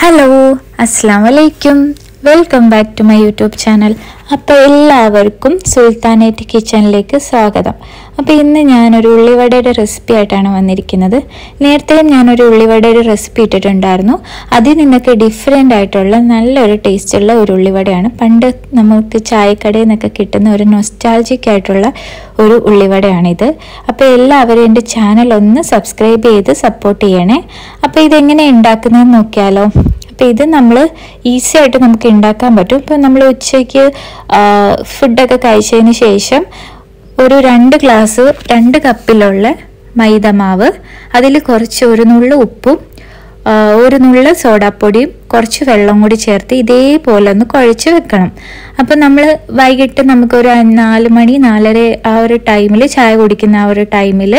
Hello അസ്സാം വലൈക്കും welcome back to my YouTube channel. അപ്പോൾ എല്ലാവർക്കും സുൽത്താനേറ്റ് കിച്ചണിലേക്ക് സ്വാഗതം. അപ്പോൾ ഇന്ന് ഞാനൊരു ഉള്ളിവടയുടെ റെസിപ്പി ആയിട്ടാണ് വന്നിരിക്കുന്നത്. നേരത്തെയും ഞാനൊരു ഉള്ളിവടയുടെ റെസിപ്പി ഇട്ടിട്ടുണ്ടായിരുന്നു. അതിൽ നിന്നൊക്കെ ഡിഫറെന്റ് ആയിട്ടുള്ള നല്ലൊരു ടേസ്റ്റുള്ള ഒരു ഉള്ളിവടയാണ്. പണ്ട് നമുക്ക് ചായക്കടയിൽ നിന്നൊക്കെ കിട്ടുന്ന ഒരു നൊസ്റ്റാൾജിക് ആയിട്ടുള്ള ഒരു ഉള്ളിവടയാണിത്. അപ്പോൾ എല്ലാവരും എന്റെ ചാനൽ ഒന്ന് സബ്സ്ക്രൈബ് ചെയ്ത് സപ്പോർട്ട് ചെയ്യണേ. അപ്പോൾ ഇതെങ്ങനെ ഉണ്ടാക്കുന്നതെന്ന് നോക്കിയാലോ. അപ്പോൾ ഇത് നമ്മൾ ഈസി ആയിട്ട് നമുക്ക് ഉണ്ടാക്കാൻ പറ്റും. ഇപ്പോൾ നമ്മൾ ഉച്ചയ്ക്ക് ഫുഡൊക്കെ കഴിച്ചതിന് ശേഷം ഒരു രണ്ട് ഗ്ലാസ് രണ്ട് കപ്പിലുള്ള മൈദ മാവ് അതിൽ കുറച്ച് ഒരു നുള്ളു ഉപ്പും ഒരു നുള്ളു സോഡാപ്പൊടിയും കുറച്ച് വെള്ളം കൂടി ചേർത്ത് ഇതേപോലെ ഒന്ന് കുഴച്ച് വെക്കണം. അപ്പം നമ്മൾ വൈകിട്ട് നമുക്കൊരു നാല് മണി നാലര ആ ഒരു ടൈമിൽ ചായ കുടിക്കുന്ന ആ ഒരു ടൈമിൽ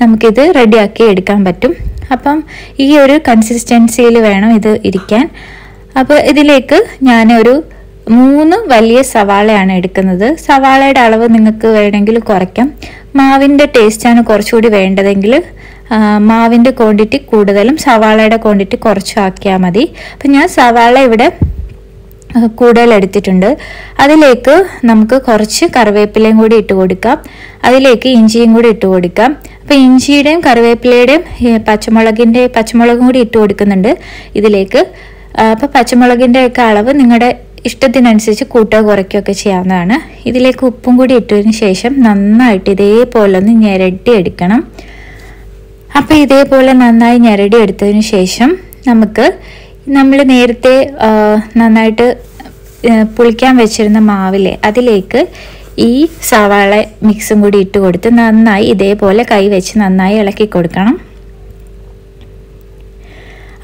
നമുക്കിത് റെഡിയാക്കി എടുക്കാൻ പറ്റും. അപ്പം ഈ ഒരു കൺസിസ്റ്റൻസിയിൽ വേണം ഇത് ഇരിക്കാൻ. അപ്പോൾ ഇതിലേക്ക് ഞാൻ ഒരു മൂന്ന് വലിയ സവാളയാണ് എടുക്കുന്നത്. സവാളയുടെ അളവ് നിങ്ങൾക്ക് വേണമെങ്കിൽ കുറയ്ക്കാം. മാവിന്റെ ടേസ്റ്റാണ് കുറച്ചുകൂടി വേണ്ടതെങ്കിൽ മാവിന്റെ ക്വാണ്ടിറ്റി കൂടുതലും സവാളയുടെ ക്വാണ്ടിറ്റി കുറച്ചും ആക്കിയാൽ മതി. അപ്പം ഞാൻ സവാള ഇവിടെ കൂടുതൽ എടുത്തിട്ടുണ്ട്. അതിലേക്ക് നമുക്ക് കുറച്ച് കറിവേപ്പിലയും കൂടി ഇട്ട് കൊടുക്കാം. അതിലേക്ക് ഇഞ്ചിയും കൂടി ഇട്ട് കൊടുക്കാം. അപ്പോൾ ഇഞ്ചിയുടെയും കറിവേപ്പിലയുടെയും പച്ചമുളകിന്റെ പച്ചമുളകും കൂടി ഇട്ട് കൊടുക്കുന്നുണ്ട് ഇതിലേക്ക്. അപ്പോൾ പച്ചമുളകിന്റെ ഒക്കെ അളവ് നിങ്ങളുടെ ഇഷ്ടത്തിനനുസരിച്ച് കൂട്ടോ കുറയ്ക്കുകയോ ഒക്കെ ചെയ്യാവുന്നതാണ്. ഇതിലേക്ക് ഉപ്പും കൂടി ഇട്ടതിന് ശേഷം നന്നായിട്ട് ഇതേപോലെ ഒന്ന് ഞെരടി എടുക്കണം. അപ്പോൾ ഇതേപോലെ നന്നായി ഞെരടി എടുത്തതിന് ശേഷം നമുക്ക് നമ്മൾ നേരത്തെ നന്നായിട്ട് പുളിക്കാൻ വെച്ചിരുന്ന മാവിലെ അതിലേക്ക് ഈ സവാള മിക്സും കൂടി ഇട്ട് കൊടുത്ത് നന്നായി ഇതേപോലെ കൈ വെച്ച് നന്നായി ഇളക്കി കൊടുക്കണം.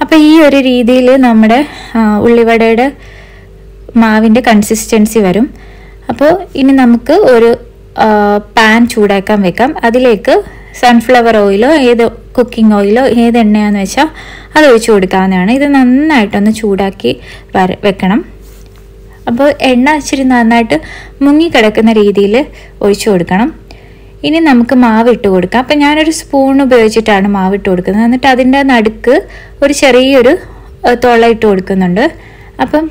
അപ്പോൾ ഈ ഒരു രീതിയിൽ നമ്മുടെ ഉള്ളിവടയുടെ മാവിന്റെ കൺസിസ്റ്റൻസി വരും. അപ്പോൾ ഇനി നമുക്ക് ഒരു പാൻ ചൂടാക്കാൻ വെക്കാം. അതിലേക്ക് സൺഫ്ലവർ ഓയിലോ ഏത് കുക്കിംഗ് ഓയിലോ ഏത് എണ്ണയാന്ന് വെച്ചാൽ അത് ഒഴിച്ചു കൊടുക്കാവുന്നതാണ്. ഇത് നന്നായിട്ടൊന്ന് ചൂടാക്കി വെക്കണം. അപ്പോൾ എണ്ണ ഇച്ചിരി നന്നായിട്ട് മുങ്ങിക്കിടക്കുന്ന രീതിയിൽ ഒഴിച്ചു കൊടുക്കണം. ഇനി നമുക്ക് മാവ് ഇട്ട് കൊടുക്കാം. അപ്പം ഞാനൊരു സ്പൂൺ ഉപയോഗിച്ചിട്ടാണ് മാവ് ഇട്ട് കൊടുക്കുന്നത്. എന്നിട്ട് അതിന്റെ നടുക്ക് ഒരു ചെറിയൊരു തുള ഇട്ട് കൊടുക്കുന്നുണ്ട്. അപ്പം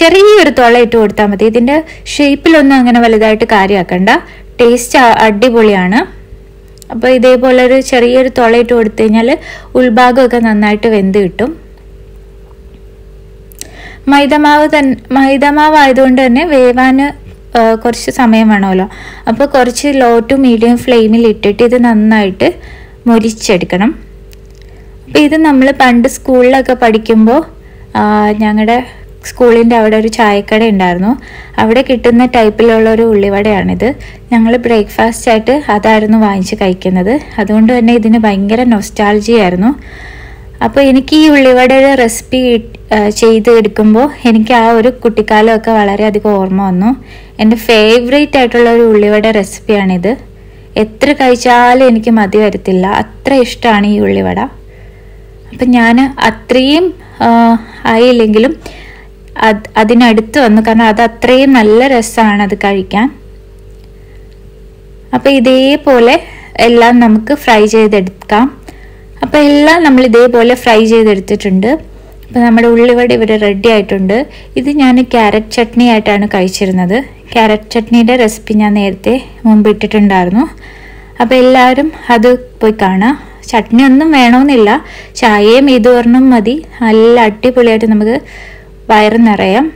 ചെറിയൊരു തുള ഇട്ട് കൊടുത്താൽ മതി. ഇതിന്റെ ഷേപ്പിലൊന്നും അങ്ങനെ വലുതായിട്ട് കാര്യമാക്കണ്ട. ടേസ്റ്റ് അടിപൊളിയാണ്. അപ്പോൾ ഇതേപോലെ ഒരു ചെറിയൊരു തുള ഇട്ട് കൊടുത്തു കഴിഞ്ഞാൽ ഉൾഭാഗമൊക്കെ നന്നായിട്ട് വെന്ത് കിട്ടും. മൈദമാവ് തന്നെ മൈദമാവ് ആയതുകൊണ്ട് തന്നെ വേവാൻ കുറച്ച് സമയം വേണമല്ലോ. അപ്പോൾ കുറച്ച് ലോ ടു മീഡിയം ഫ്ലെയിമിൽ ഇട്ടിട്ട് ഇത് നന്നായിട്ട് മുരിച്ചെടുക്കണം. അപ്പോൾ ഇത് നമ്മൾ പണ്ട് സ്കൂളിലൊക്കെ പഠിക്കുമ്പോൾ ഞങ്ങളുടെ സ്കൂളിന്റെ അവിടെ ഒരു ചായക്കട ഉണ്ടായിരുന്നു. അവിടെ കിട്ടുന്ന ടൈപ്പിലുള്ള ഒരു ഉള്ളിവടയാണിത്. ഞങ്ങൾ ബ്രേക്ക്ഫാസ്റ്റ് ആയിട്ട് അതായിരുന്നു വാങ്ങിച്ച് കഴിക്കുന്നത്. അതുകൊണ്ട് തന്നെ ഇതിന് ഭയങ്കര നൊസ്റ്റാൾജി ആയിരുന്നു. അപ്പോൾ എനിക്ക് ഈ ഉള്ളിവടയുടെ റെസിപ്പി ചെയ്ത് എടുക്കുമ്പോൾ എനിക്ക് ആ ഒരു കുട്ടിക്കാലമൊക്കെ വളരെയധികം ഓർമ്മ വന്നു. എന്റെ ഫേവറേറ്റ് ആയിട്ടുള്ള ഒരു ഉള്ളിവട റെസിപ്പിയാണിത് എത്ര കഴിച്ചാലും എനിക്ക് മതി വരത്തില്ല. അത്ര ഇഷ്ടമാണ് ഈ ഉള്ളിവട. അപ്പം ഞാൻ അത്രയും ആയില്ലെങ്കിലും അത് അതിനടുത്ത് വന്നു. കാരണം അത് അത്രയും നല്ല രസമാണ് അത് കഴിക്കാൻ. അപ്പോൾ ഇതേപോലെ എല്ലാം നമുക്ക് ഫ്രൈ ചെയ്തെടുക്കാം. അപ്പോൾ എല്ലാം നമ്മൾ ഇതേപോലെ ഫ്രൈ ചെയ്തെടുത്തിട്ടുണ്ട്. അപ്പോൾ നമ്മുടെ ഉള്ളിവട ഇവിടെ റെഡി ആയിട്ടുണ്ട്. ഇത് ഞാൻ ക്യാരറ്റ് ചട്നി ആയിട്ടാണ് കഴിച്ചിരുന്നത്. ക്യാരറ്റ് ചട്നിയുടെ റെസിപ്പി ഞാൻ നേരത്തെ മുമ്പ് ഇട്ടിട്ടുണ്ടായിരുന്നു. അപ്പോൾ എല്ലാവരും അത് പോയി കാണാം. ചട്നി ഒന്നും വേണമെന്നില്ല. ചായയും ഇതൊരെണ്ണം മതി. നല്ല അടിപൊളിയായിട്ട് നമുക്ക് വയറ് നിറയാം.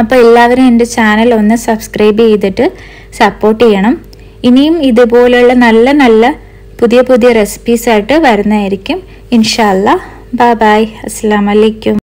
അപ്പോൾ എല്ലാവരും എന്റെ ചാനൽ ഒന്ന് സബ്സ്ക്രൈബ് ചെയ്തിട്ട് സപ്പോർട്ട് ചെയ്യണം. ഇനിയും ഇതുപോലെയുള്ള നല്ല നല്ല പുതിയ പുതിയ റെസിപ്പീസായിട്ട് വരുന്നതായിരിക്കും. ഇൻഷാല്ല ബൈ ബായ് അസ്സാം വലൈക്കും